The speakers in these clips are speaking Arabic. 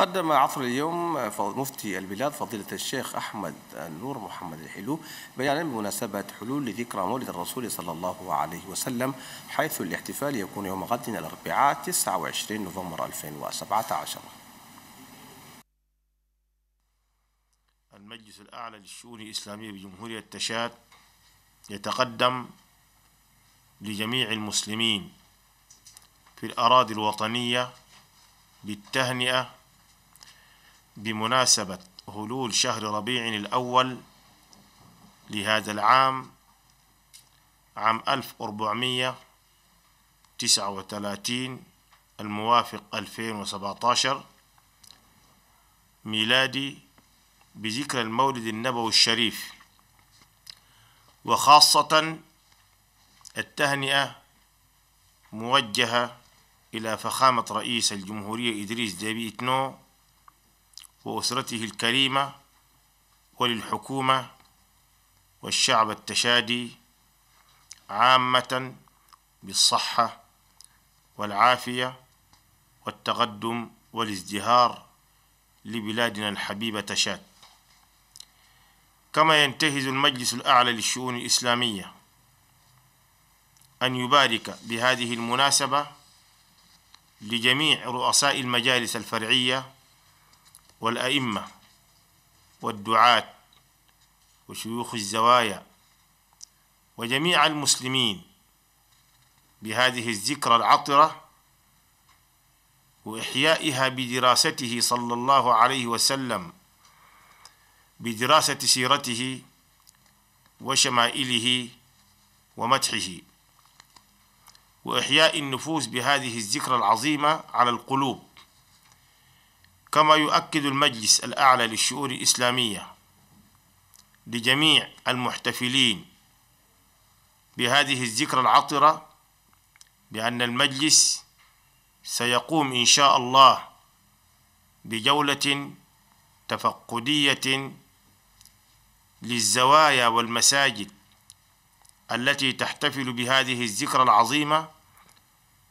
قدم عصر اليوم مفتي البلاد فضيلة الشيخ أحمد النور محمد الحلو بيانا بمناسبة حلول ذكرى مولد الرسول صلى الله عليه وسلم حيث الاحتفال يكون يوم غد الأربعاء 29 نوفمبر 2017 المجلس الأعلى للشؤون الإسلامية بجمهورية تشاد يتقدم لجميع المسلمين في الأراضي الوطنية بالتهنئة بمناسبة هلول شهر ربيع الأول لهذا العام عام 1439 الموافق 2017 ميلادي بذكرى المولد النبوي الشريف وخاصة التهنئة موجهة إلى فخامة رئيس الجمهورية إدريس ديبي إتنو وأسرته الكريمة وللحكومة والشعب التشادي عامة بالصحة والعافية والتقدم والازدهار لبلادنا الحبيبة تشاد كما ينتهز المجلس الأعلى للشؤون الإسلامية أن يبارك بهذه المناسبة لجميع رؤساء المجالس الفرعية والأئمة والدعاة وشيوخ الزوايا وجميع المسلمين بهذه الذكرى العطرة وإحيائها بدراسته صلى الله عليه وسلم بدراسة سيرته وشمائله ومدحه وإحياء النفوس بهذه الذكرى العظيمة على القلوب. كما يؤكد المجلس الأعلى للشؤون الإسلامية لجميع المحتفلين بهذه الذكرى العطرة بأن المجلس سيقوم إن شاء الله بجولة تفقدية للزوايا والمساجد التي تحتفل بهذه الذكرى العظيمة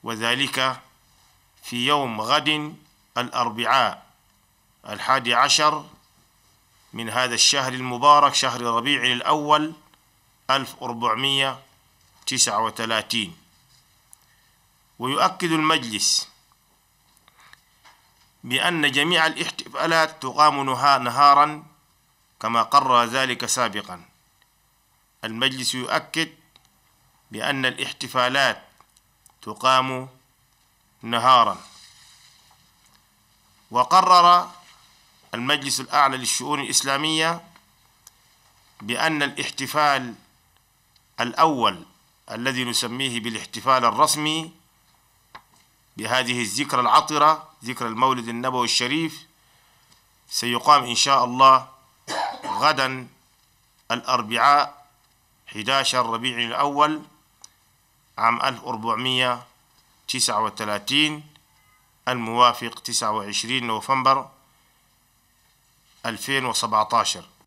وذلك في يوم غد الأربعاء. الحادي عشر من هذا الشهر المبارك شهر ربيع الأول 1439 ويؤكد المجلس بأن جميع الاحتفالات تقام نهارا كما قرر ذلك سابقا. المجلس يؤكد بأن الاحتفالات تقام نهارا. وقرر المجلس الأعلى للشؤون الإسلامية بأن الاحتفال الأول الذي نسميه بالاحتفال الرسمي بهذه الذكرى العطرة ذكرى المولد النبوي الشريف سيقام إن شاء الله غدا الأربعاء 11 ربيع الأول عام 1439 الموافق 29 نوفمبر. 2017